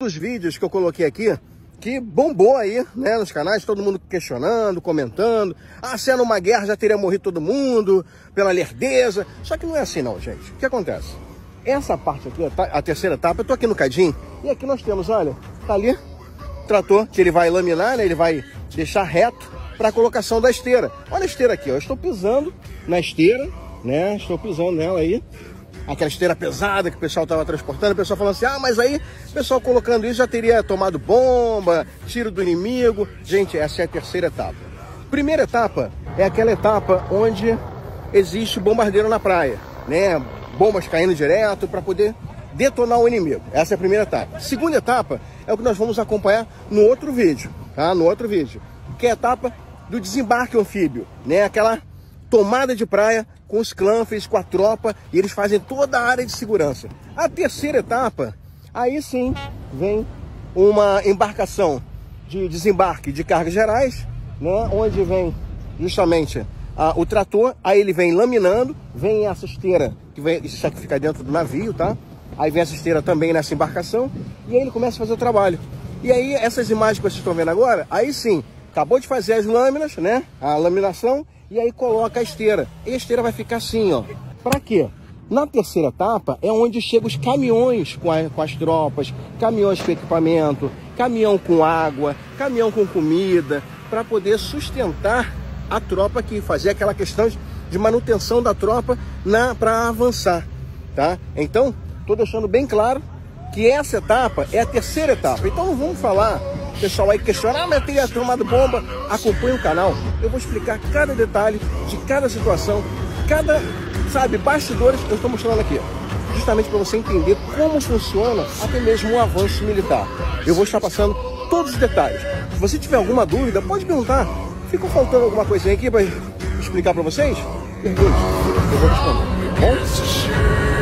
dos vídeos que eu coloquei aqui, que bombou aí, né, nos canais, todo mundo questionando, comentando. Ah, se era uma guerra já teria morrido todo mundo, pela lerdeza. Só que não é assim não, gente. O que acontece? Essa parte aqui, a terceira etapa, eu tô aqui no Cadim, e aqui nós temos, olha, tá ali, trator, que ele vai laminar, né, ele vai deixar reto para a colocação da esteira. Olha a esteira aqui, ó, eu estou pisando na esteira, né, estou pisando nela aí, aquela esteira pesada que o pessoal estava transportando, o pessoal falando assim, ah, mas aí o pessoal colocando isso já teria tomado bomba, tiro do inimigo. Gente, essa é a terceira etapa. Primeira etapa é aquela etapa onde existe bombardeiro na praia, né? Bombas caindo direto para poder detonar o inimigo. Essa é a primeira etapa. Segunda etapa é o que nós vamos acompanhar no outro vídeo, tá? No outro vídeo, que é a etapa do desembarque anfíbio, né? Aquela tomada de praia com os clanfes, com a tropa, e eles fazem toda a área de segurança. A terceira etapa, aí sim vem uma embarcação de desembarque de cargas gerais, né, onde vem justamente o trator, aí ele vem laminando, vem essa esteira, que vem, isso aqui fica dentro do navio, tá? Aí vem essa esteira também nessa embarcação, e aí ele começa a fazer o trabalho. E aí, essas imagens que vocês estão vendo agora, aí sim, acabou de fazer as lâminas, né? A laminação, e aí coloca a esteira. E a esteira vai ficar assim, ó. Para quê? Na terceira etapa é onde chegam os caminhões com, a, com as tropas, caminhões com equipamento, caminhão com água, caminhão com comida, para poder sustentar a tropa aqui, fazer aquela questão de manutenção da tropa para avançar, tá? Então, estou deixando bem claro que essa etapa é a terceira etapa. Então vamos falar pessoal aí questiona, ah, mas teria tomado bomba, acompanhe o canal. Eu vou explicar cada detalhe de cada situação, cada, sabe, bastidores eu estou mostrando aqui. Justamente para você entender como funciona até mesmo o avanço militar. Eu vou estar passando todos os detalhes. Se você tiver alguma dúvida, pode perguntar. Ficou faltando alguma coisinha aqui para explicar para vocês? Pergunte, eu vou responder, tá bom?